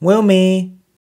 Will me.